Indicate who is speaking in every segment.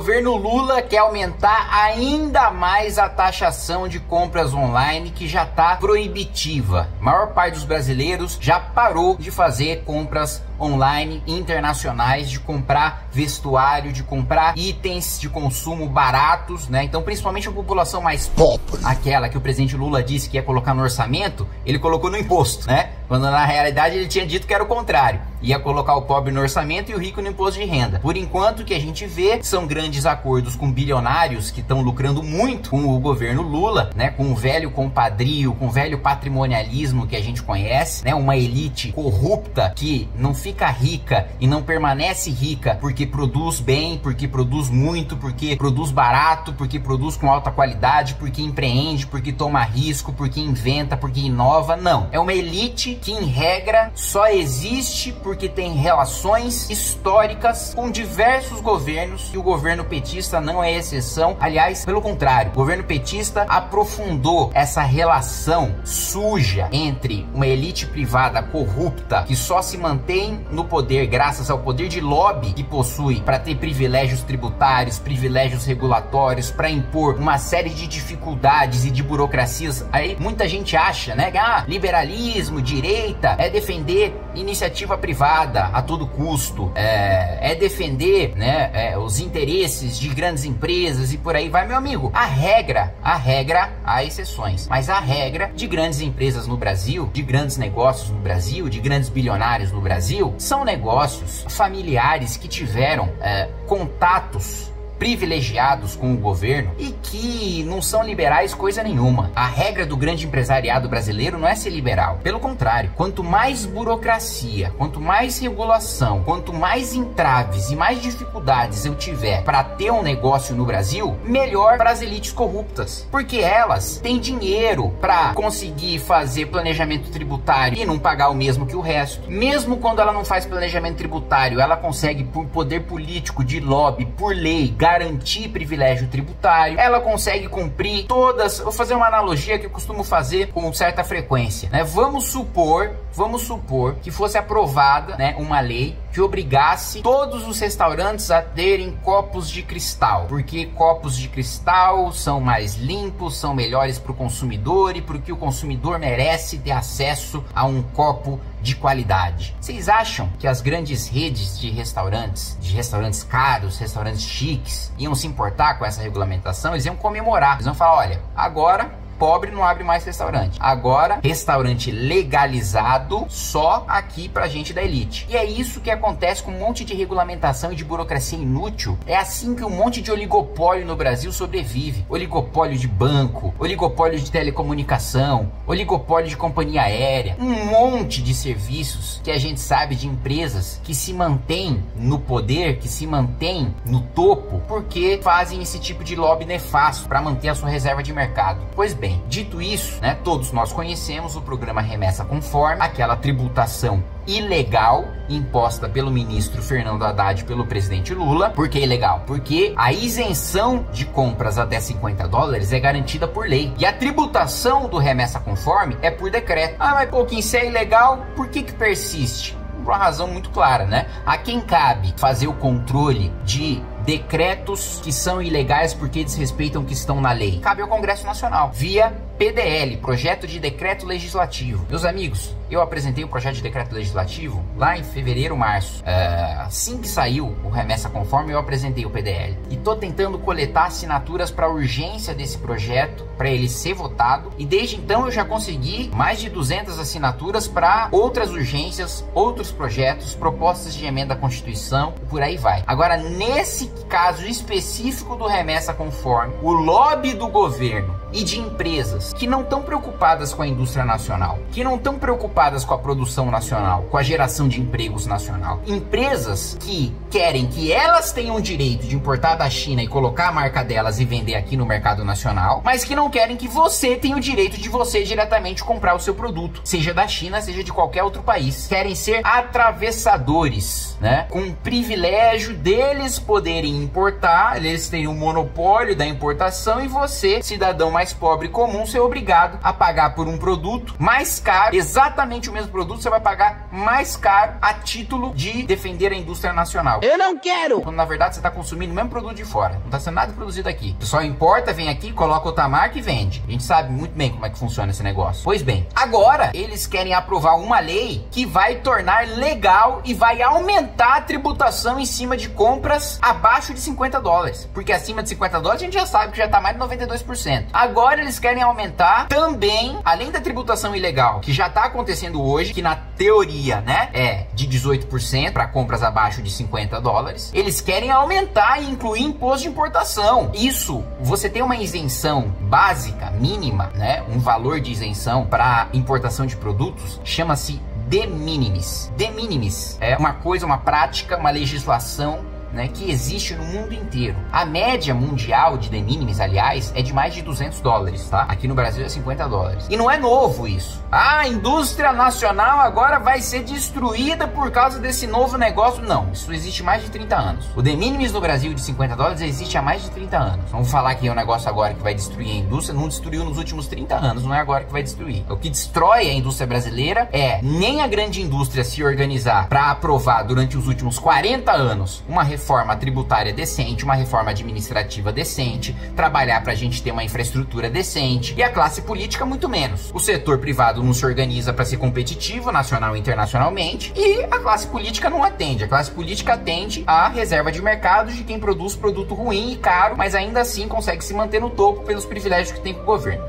Speaker 1: Governo Lula quer aumentar ainda mais a taxação de compras online que já está proibitiva. A maior parte dos brasileiros já parou de fazer compras online internacionais, de comprar vestuário, de comprar itens de consumo baratos, né? Então, principalmente a população mais pobre, aquela que o presidente Lula disse que ia colocar no orçamento, ele colocou no imposto, né? Quando na realidade ele tinha dito que era o contrário. Ia colocar o pobre no orçamento e o rico no imposto de renda. Por enquanto, o que a gente vê são grandes acordos com bilionários que estão lucrando muito com o governo Lula, né? Com o velho compadrio, com o velho patrimonialismo que a gente conhece, né? Uma elite corrupta que não fica rica e não permanece rica porque produz bem, porque produz muito, porque produz barato, porque produz com alta qualidade, porque empreende, porque toma risco, porque inventa, porque inova. Não. É uma elite que, em regra, só existe porque tem relações históricas com diversos governos e o governo petista não é exceção. Aliás, pelo contrário, o governo petista aprofundou essa relação suja entre uma elite privada corrupta que só se mantém no poder graças ao poder de lobby que possui para ter privilégios tributários, privilégios regulatórios, para impor uma série de dificuldades e de burocracias. Aí muita gente acha, né, ah, liberalismo, direita é defender iniciativa privada a todo custo, é, é defender né, é, os interesses de grandes empresas e por aí vai, meu amigo. A regra, a regra, há exceções, mas a regra de grandes empresas no Brasil, de grandes negócios no Brasil, de grandes bilionários no Brasil, são negócios familiares que tiveram é, contatos privilegiados com o governo e que não são liberais coisa nenhuma. A regra do grande empresariado brasileiro não é ser liberal. Pelo contrário, quanto mais burocracia, quanto mais regulação, quanto mais entraves e mais dificuldades eu tiver para ter um negócio no Brasil, melhor para as elites corruptas, porque elas têm dinheiro para conseguir fazer planejamento tributário e não pagar o mesmo que o resto. Mesmo quando ela não faz planejamento tributário, ela consegue por poder político de lobby, por lei, garantir privilégio tributário, ela consegue cumprir todas. Vou fazer uma analogia que eu costumo fazer com certa frequência, né? Vamos supor, vamos supor que fosse aprovada, né, uma lei que obrigasse todos os restaurantes a terem copos de cristal, porque copos de cristal são mais limpos, são melhores para o consumidor e porque o consumidor merece ter acesso a um copo de qualidade. Vocês acham que as grandes redes de restaurantes, de restaurantes caros, restaurantes chiques, iam se importar com essa regulamentação? Eles iam comemorar. Eles iam falar: olha, agora pobre não abre mais restaurante. Agora, restaurante legalizado só aqui pra gente da elite. E é isso que acontece com um monte de regulamentação e de burocracia inútil. É assim que um monte de oligopólio no Brasil sobrevive. Oligopólio de banco, oligopólio de telecomunicação, oligopólio de companhia aérea, um monte de serviços que a gente sabe de empresas que se mantêm no poder, que se mantêm no topo, porque fazem esse tipo de lobby nefasto para manter a sua reserva de mercado. Pois bem, bem, dito isso, né, todos nós conhecemos o programa Remessa Conforme, aquela tributação ilegal imposta pelo ministro Fernando Haddad pelo presidente Lula. Por que ilegal? Porque a isenção de compras até 50 dólares é garantida por lei. E a tributação do remessa conforme é por decreto. Ah, mas pouquinho se é ilegal, por que que persiste? Por uma razão muito clara, né? A quem cabe fazer o controle de decretos que são ilegais porque desrespeitam o que estão na lei? Cabe ao Congresso Nacional, via PDL, Projeto de Decreto Legislativo. Meus amigos, eu apresentei o projeto de decreto legislativo lá em fevereiro, março. Uh, assim que saiu o remessa conforme, eu apresentei o PDL. E tô tentando coletar assinaturas para urgência desse projeto, para ele ser votado. E desde então eu já consegui mais de 200 assinaturas para outras urgências, outros projetos, propostas de emenda à Constituição por aí vai. Agora, nesse caso específico do remessa conforme, o lobby do governo e de empresas que não estão preocupadas com a indústria nacional, que não estão preocupadas com a produção nacional, com a geração de empregos nacional. Empresas que querem que elas tenham o direito de importar da China e colocar a marca delas e vender aqui no mercado nacional, mas que não querem que você tenha o direito de você diretamente comprar o seu produto, seja da China, seja de qualquer outro país. Querem ser atravessadores, né? Com o privilégio deles poderem importar, eles têm o um monopólio da importação e você, cidadão mais pobre comum ser obrigado a pagar por um produto mais caro, exatamente o mesmo produto, você vai pagar mais caro a título de defender a indústria nacional.
Speaker 2: Eu não quero!
Speaker 1: Quando na verdade você está consumindo o mesmo produto de fora, não está sendo nada produzido aqui. Você só importa, vem aqui, coloca outra marca e vende. A gente sabe muito bem como é que funciona esse negócio. Pois bem, agora eles querem aprovar uma lei que vai tornar legal e vai aumentar a tributação em cima de compras abaixo de 50 dólares. Porque acima de 50 dólares a gente já sabe que já está mais de 92%. Agora eles querem aumentar também, além da tributação ilegal, que já está acontecendo hoje, que na teoria, né, é de 18% para compras abaixo de 50 dólares, eles querem aumentar e incluir imposto de importação. Isso, você tem uma isenção básica, mínima, né, um valor de isenção para importação de produtos, chama-se de minimis. De minimis é uma coisa, uma prática, uma legislação né, que existe no mundo inteiro. A média mundial de de minimis, aliás, é de mais de 200 dólares, tá? Aqui no Brasil é 50 dólares. E não é novo isso. A indústria nacional agora vai ser destruída por causa desse novo negócio. Não, isso existe mais de 30 anos. O de minimis no Brasil de 50 dólares existe há mais de 30 anos. Vamos falar que é um negócio agora que vai destruir a indústria, não destruiu nos últimos 30 anos, não é agora que vai destruir. O que destrói a indústria brasileira é nem a grande indústria se organizar para aprovar durante os últimos 40 anos uma reforma reforma tributária decente, uma reforma administrativa decente, trabalhar para a gente ter uma infraestrutura decente e a classe política muito menos. O setor privado não se organiza para ser competitivo nacional e internacionalmente e a classe política não atende. A classe política atende à reserva de mercado de quem produz produto ruim e caro, mas ainda assim consegue se manter no topo pelos privilégios que tem com o governo.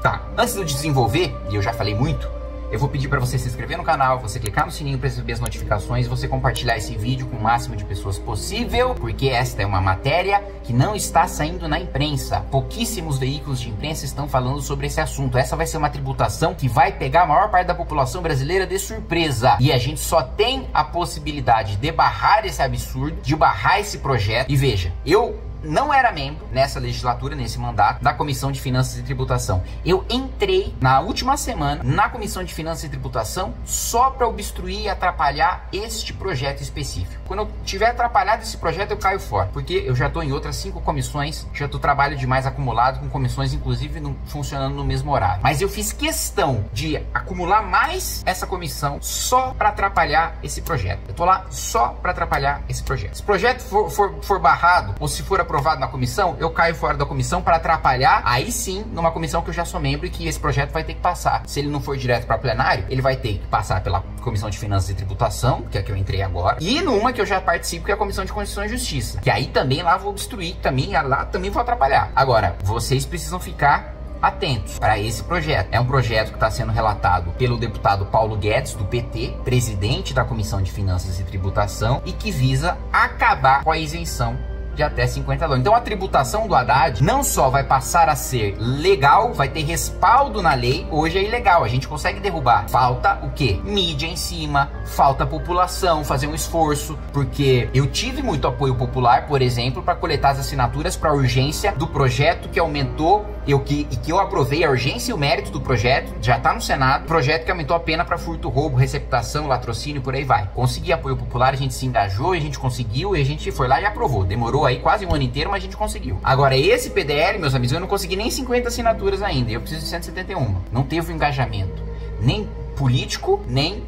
Speaker 1: Tá, antes de eu desenvolver, e eu já falei muito, eu vou pedir para você se inscrever no canal, você clicar no sininho para receber as notificações, você compartilhar esse vídeo com o máximo de pessoas possível, porque esta é uma matéria que não está saindo na imprensa. Pouquíssimos veículos de imprensa estão falando sobre esse assunto. Essa vai ser uma tributação que vai pegar a maior parte da população brasileira de surpresa. E a gente só tem a possibilidade de barrar esse absurdo, de barrar esse projeto. E veja, eu não era membro nessa legislatura, nesse mandato, da Comissão de Finanças e Tributação. Eu entrei na última semana na Comissão de Finanças e Tributação só para obstruir e atrapalhar este projeto específico. Quando eu tiver atrapalhado esse projeto, eu caio fora, porque eu já estou em outras cinco comissões, já estou trabalho demais acumulado, com comissões inclusive no, funcionando no mesmo horário. Mas eu fiz questão de acumular mais essa comissão só para atrapalhar esse projeto. Eu estou lá só para atrapalhar esse projeto. Se o projeto for, for, for barrado ou se for aprovado na comissão, eu caio fora da comissão para atrapalhar, aí sim, numa comissão que eu já sou membro e que esse projeto vai ter que passar. Se ele não for direto para plenário, ele vai ter que passar pela Comissão de Finanças e Tributação, que é a que eu entrei agora, e numa que eu já participo, que é a Comissão de Constituição e Justiça. Que aí também lá vou obstruir, também lá também vou atrapalhar. Agora, vocês precisam ficar atentos para esse projeto. É um projeto que está sendo relatado pelo deputado Paulo Guedes, do PT, presidente da Comissão de Finanças e Tributação, e que visa acabar com a isenção de até 50 dólares. Então a tributação do Haddad não só vai passar a ser legal, vai ter respaldo na lei, hoje é ilegal, a gente consegue derrubar. Falta o quê? Mídia em cima, falta população fazer um esforço, porque eu tive muito apoio popular, por exemplo, para coletar as assinaturas para a urgência do projeto que aumentou eu que, e que eu aprovei a urgência e o mérito do projeto, já está no Senado, projeto que aumentou a pena para furto, roubo, receptação, latrocínio, por aí vai. Consegui apoio popular, a gente se engajou, a gente conseguiu e a gente foi lá e aprovou. Demorou aí quase um ano inteiro, mas a gente conseguiu. Agora, esse PDL, meus amigos, eu não consegui nem 50 assinaturas ainda, eu preciso de 171. Não teve engajamento, nem político, nem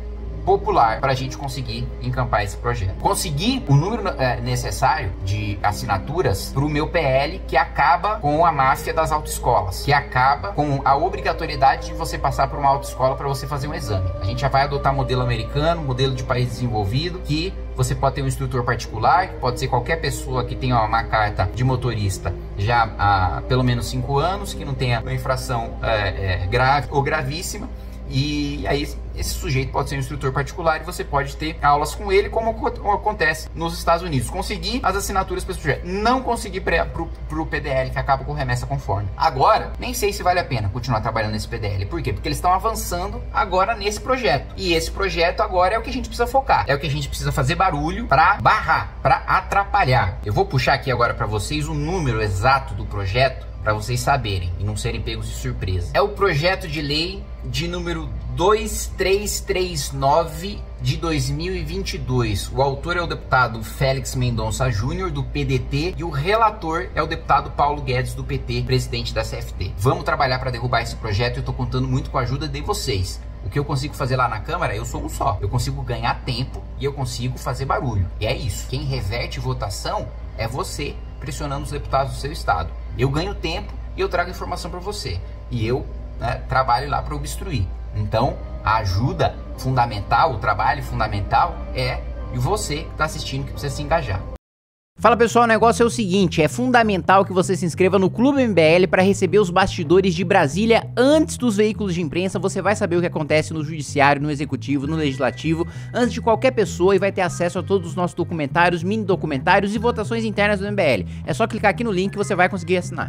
Speaker 1: popular para a gente conseguir encampar esse projeto. Consegui o número é, necessário de assinaturas para o meu PL que acaba com a máfia das autoescolas, que acaba com a obrigatoriedade de você passar por uma autoescola para você fazer um exame. A gente já vai adotar modelo americano, modelo de país desenvolvido, que você pode ter um instrutor particular, que pode ser qualquer pessoa que tenha uma carta de motorista já há pelo menos cinco anos, que não tenha uma infração é, é, grave ou gravíssima. E aí esse sujeito pode ser um instrutor particular e você pode ter aulas com ele, como acontece nos Estados Unidos. Conseguir as assinaturas para esse projeto. Não conseguir para o PDL, que acaba com remessa conforme. Agora, nem sei se vale a pena continuar trabalhando nesse PDL. Por quê? Porque eles estão avançando agora nesse projeto. E esse projeto agora é o que a gente precisa focar. É o que a gente precisa fazer barulho para barrar, para atrapalhar. Eu vou puxar aqui agora para vocês o número exato do projeto para vocês saberem e não serem pegos de surpresa. É o projeto de lei de número 2339 de 2022. O autor é o deputado Félix Mendonça Júnior, do PDT, e o relator é o deputado Paulo Guedes, do PT, presidente da CFT. Vamos trabalhar para derrubar esse projeto e eu estou contando muito com a ajuda de vocês. O que eu consigo fazer lá na Câmara, eu sou um só. Eu consigo ganhar tempo e eu consigo fazer barulho. E é isso. Quem reverte votação é você pressionando os deputados do seu estado. Eu ganho tempo e eu trago informação para você. E eu né, trabalho lá para obstruir. Então, a ajuda fundamental, o trabalho fundamental é você que está assistindo que precisa se engajar.
Speaker 2: Fala pessoal, o negócio é o seguinte, é fundamental que você se inscreva no Clube MBL para receber os bastidores de Brasília antes dos veículos de imprensa, você vai saber o que acontece no judiciário, no executivo, no legislativo, antes de qualquer pessoa e vai ter acesso a todos os nossos documentários, mini documentários e votações internas do MBL. É só clicar aqui no link que você vai conseguir assinar.